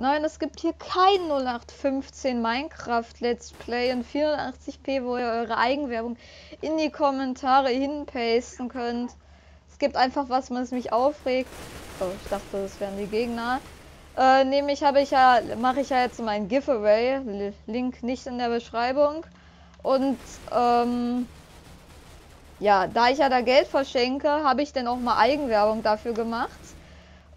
Nein, es gibt hier kein 0815 Minecraft Let's Play in 84p, wo ihr eure Eigenwerbung in die Kommentare hinpasten könnt. Es gibt einfach was, was mich aufregt. Oh, ich dachte, das wären die Gegner. Äh, nämlich habe ich ja, mache ich ja jetzt mein Giveaway. Link nicht in der Beschreibung. Und ähm, ja, da ich ja da Geld verschenke, habe ich dann auch mal Eigenwerbung dafür gemacht.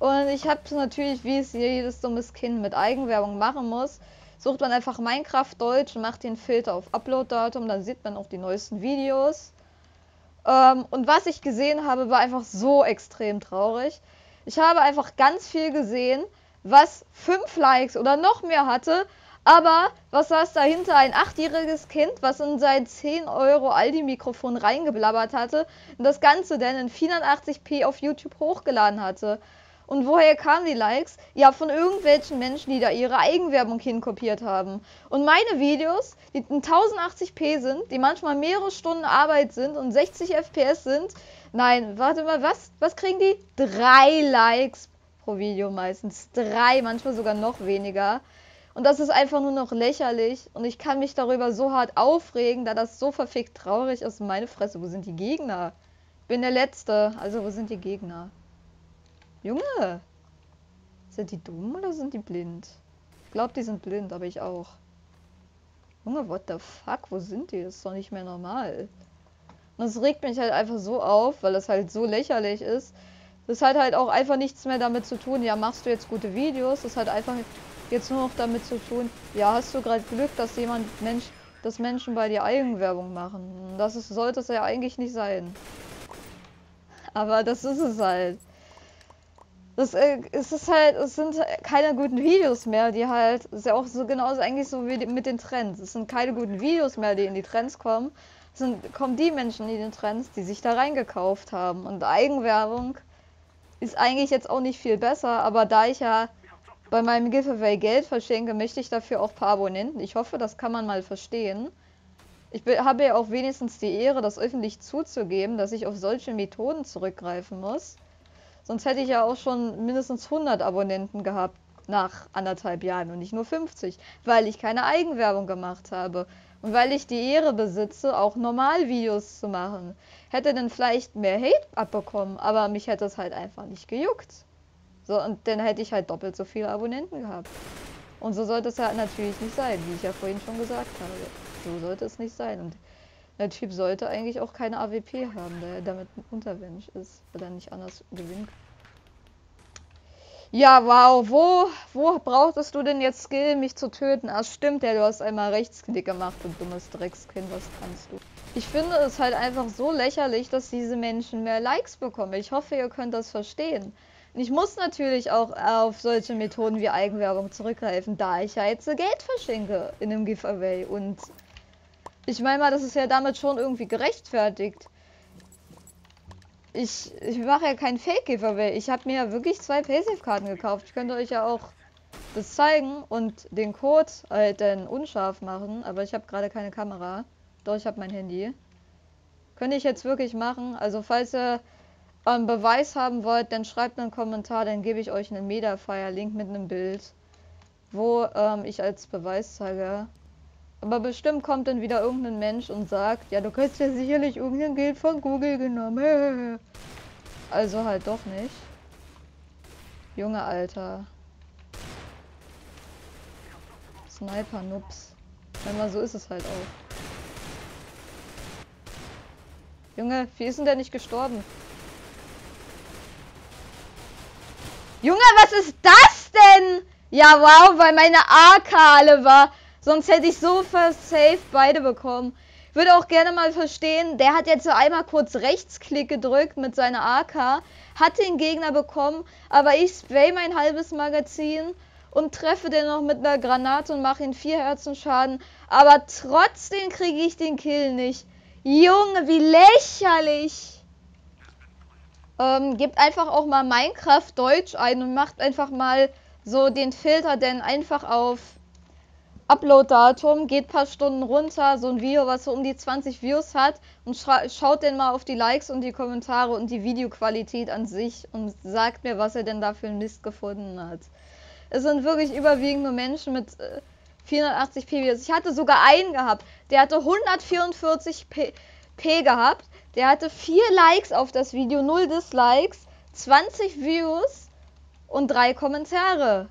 Und ich habe natürlich, wie es jedes dummes Kind mit Eigenwerbung machen muss, sucht man einfach Minecraft Deutsch und macht den Filter auf Upload-Datum, dann sieht man auch die neuesten Videos. Ähm, und was ich gesehen habe, war einfach so extrem traurig. Ich habe einfach ganz viel gesehen, was 5 Likes oder noch mehr hatte, aber was saß dahinter? Ein achtjähriges Kind, was in sein 10 Euro Aldi-Mikrofon reingeblabbert hatte und das Ganze dann in 480p auf YouTube hochgeladen hatte. Und woher kamen die Likes? Ja, von irgendwelchen Menschen, die da ihre Eigenwerbung hinkopiert haben. Und meine Videos, die in 1080p sind, die manchmal mehrere Stunden Arbeit sind und 60 FPS sind. Nein, warte mal, was? Was kriegen die? Drei Likes pro Video meistens. Drei, manchmal sogar noch weniger. Und das ist einfach nur noch lächerlich. Und ich kann mich darüber so hart aufregen, da das so verfickt traurig ist. Meine Fresse, wo sind die Gegner? Ich bin der Letzte, also wo sind die Gegner? Junge! Sind die dumm oder sind die blind? Ich glaube, die sind blind, aber ich auch. Junge, what the fuck? Wo sind die? Das ist doch nicht mehr normal. Und das regt mich halt einfach so auf, weil das halt so lächerlich ist. Das hat halt auch einfach nichts mehr damit zu tun, ja, machst du jetzt gute Videos. Das hat einfach jetzt nur noch damit zu tun, ja, hast du gerade Glück, dass jemand, Mensch, dass Menschen bei dir Eigenwerbung machen. Das ist, sollte es ja eigentlich nicht sein. Aber das ist es halt. Das, äh, es ist halt, es sind keine guten Videos mehr, die halt, ist ja auch so genauso eigentlich so wie mit den Trends. Es sind keine guten Videos mehr, die in die Trends kommen. Es sind, kommen die Menschen in den Trends, die sich da reingekauft haben. Und Eigenwerbung ist eigentlich jetzt auch nicht viel besser, aber da ich ja bei meinem Giveaway Geld verschenke, möchte ich dafür auch ein paar Abonnenten. Ich hoffe, das kann man mal verstehen. Ich habe ja auch wenigstens die Ehre, das öffentlich zuzugeben, dass ich auf solche Methoden zurückgreifen muss. Sonst hätte ich ja auch schon mindestens 100 Abonnenten gehabt nach anderthalb Jahren und nicht nur 50, weil ich keine Eigenwerbung gemacht habe. Und weil ich die Ehre besitze, auch Normalvideos zu machen. Hätte dann vielleicht mehr Hate abbekommen, aber mich hätte es halt einfach nicht gejuckt. So, und dann hätte ich halt doppelt so viele Abonnenten gehabt. Und so sollte es ja natürlich nicht sein, wie ich ja vorhin schon gesagt habe. So sollte es nicht sein. Und der Typ sollte eigentlich auch keine AWP haben, da er damit ein Untermensch ist, weil er nicht anders gewinnt. Ja, wow, wo, wo brauchtest du denn jetzt Skill, mich zu töten? Ah, stimmt ja, du hast einmal Rechtsklick gemacht, du dummes Dreckskind, was kannst du? Ich finde es halt einfach so lächerlich, dass diese Menschen mehr Likes bekommen. Ich hoffe, ihr könnt das verstehen. Ich muss natürlich auch auf solche Methoden wie Eigenwerbung zurückgreifen, da ich ja jetzt Geld verschenke in einem Giveaway und ich meine mal, das ist ja damit schon irgendwie gerechtfertigt. Ich, ich mache ja kein Fake-Giveaway. Ich habe mir ja wirklich zwei Paysafe-Karten gekauft. Ich könnte euch ja auch das zeigen und den Code halt dann unscharf machen. Aber ich habe gerade keine Kamera. Doch, ich habe mein Handy. Könnte ich jetzt wirklich machen. Also falls ihr einen Beweis haben wollt, dann schreibt einen Kommentar. Dann gebe ich euch einen Mediafire-Link mit einem Bild. Wo ähm, ich als Beweis zeige, aber bestimmt kommt dann wieder irgendein Mensch und sagt, ja, du könntest ja sicherlich irgendein Geld von Google genommen. Also halt doch nicht. Junge Alter. Sniper-Nups. Wenn so ist es halt auch. Junge, wie ist denn der nicht gestorben? Junge, was ist das denn? Ja, wow, weil meine AK alle war. Sonst hätte ich so safe beide bekommen. Würde auch gerne mal verstehen, der hat jetzt so einmal kurz Rechtsklick gedrückt mit seiner AK, hat den Gegner bekommen, aber ich spray mein halbes Magazin und treffe den noch mit einer Granate und mache ihn vier Herzen Schaden. Aber trotzdem kriege ich den Kill nicht. Junge, wie lächerlich. Ähm, gebt einfach auch mal Minecraft Deutsch ein und macht einfach mal so den Filter denn einfach auf Upload-Datum, geht ein paar Stunden runter, so ein Video, was so um die 20 Views hat und schaut denn mal auf die Likes und die Kommentare und die Videoqualität an sich und sagt mir, was er denn da für einen Mist gefunden hat. Es sind wirklich überwiegend nur Menschen mit äh, 480p Videos. Ich hatte sogar einen gehabt, der hatte 144p P gehabt. Der hatte 4 Likes auf das Video, 0 Dislikes, 20 Views und 3 Kommentare.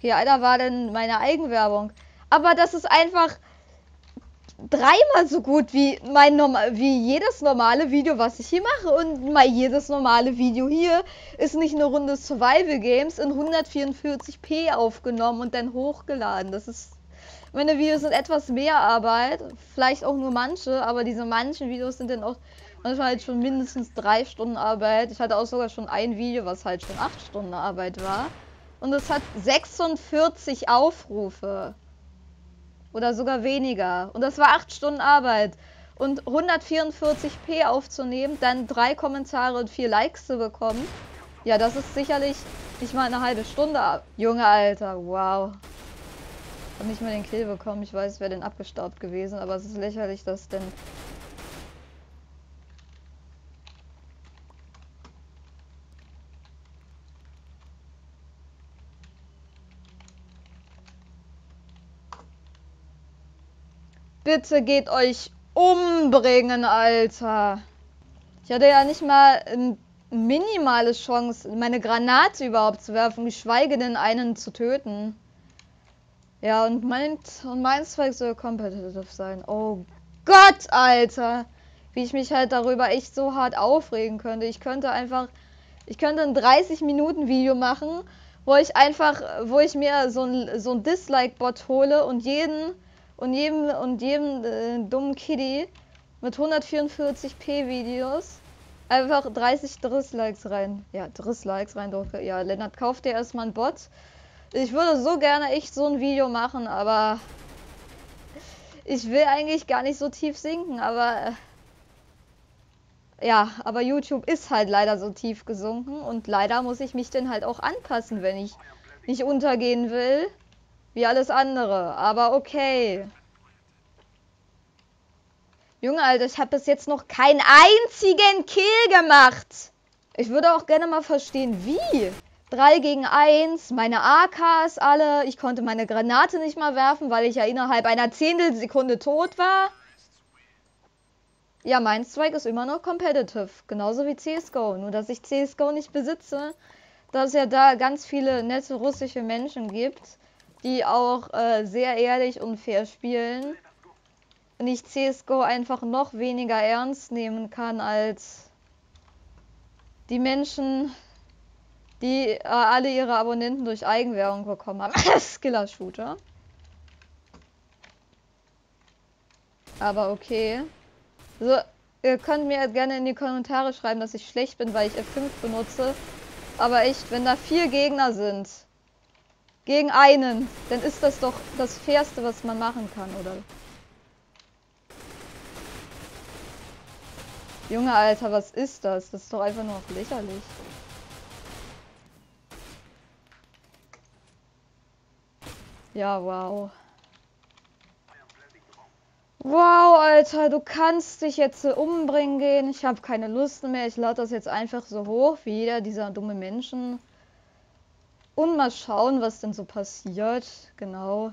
Hier, einer war denn meine Eigenwerbung. Aber das ist einfach dreimal so gut wie mein normal wie jedes normale Video, was ich hier mache. Und mal jedes normale Video hier ist nicht eine Runde Survival Games in 144p aufgenommen und dann hochgeladen. Das ist meine Videos sind etwas mehr Arbeit, vielleicht auch nur manche, aber diese manchen Videos sind dann auch manchmal halt schon mindestens drei Stunden Arbeit. Ich hatte auch sogar schon ein Video, was halt schon acht Stunden Arbeit war. Und es hat 46 Aufrufe. Oder sogar weniger. Und das war 8 Stunden Arbeit. Und 144p aufzunehmen, dann drei Kommentare und vier Likes zu bekommen. Ja, das ist sicherlich nicht mal eine halbe Stunde. Junge Alter, wow. Hab nicht mal den Kill bekommen. Ich weiß, wäre denn abgestaubt gewesen, aber es ist lächerlich, dass denn Bitte geht euch umbringen, Alter. Ich hatte ja nicht mal eine minimale Chance, meine Granate überhaupt zu werfen, geschweige denn einen zu töten. Ja, und mein, und mein Zweig soll competitive sein. Oh Gott, Alter. Wie ich mich halt darüber echt so hart aufregen könnte. Ich könnte einfach, ich könnte ein 30 Minuten Video machen, wo ich einfach, wo ich mir so ein, so ein Dislike-Bot hole und jeden und jedem und jedem äh, dummen Kitty mit 144p Videos einfach 30 Drisslikes rein. Ja, Drisslikes rein. Ja, Lennart kauft dir erstmal einen Bot. Ich würde so gerne echt so ein Video machen, aber ich will eigentlich gar nicht so tief sinken, aber äh, ja, aber YouTube ist halt leider so tief gesunken und leider muss ich mich dann halt auch anpassen, wenn ich nicht untergehen will. Wie alles andere. Aber okay. Junge, Alter, ich habe bis jetzt noch keinen einzigen Kill gemacht. Ich würde auch gerne mal verstehen, wie. 3 gegen 1, meine AKs alle. Ich konnte meine Granate nicht mal werfen, weil ich ja innerhalb einer Zehntelsekunde tot war. Ja, mein Strike ist immer noch competitive. Genauso wie CSGO. Nur, dass ich CSGO nicht besitze. Dass es ja da ganz viele nette russische Menschen gibt die auch äh, sehr ehrlich und fair spielen. Und ich CSGO einfach noch weniger ernst nehmen kann als die Menschen, die äh, alle ihre Abonnenten durch Eigenwerbung bekommen haben. Skiller-Shooter. Aber okay. So, ihr könnt mir gerne in die Kommentare schreiben, dass ich schlecht bin, weil ich F5 benutze. Aber echt, wenn da vier Gegner sind, gegen einen. Dann ist das doch das Fairste, was man machen kann, oder? Junge, Alter, was ist das? Das ist doch einfach nur noch lächerlich. Ja, wow. Wow, Alter, du kannst dich jetzt umbringen gehen. Ich habe keine Lust mehr. Ich lade das jetzt einfach so hoch, wie jeder dieser dumme Menschen. Und mal schauen, was denn so passiert. Genau.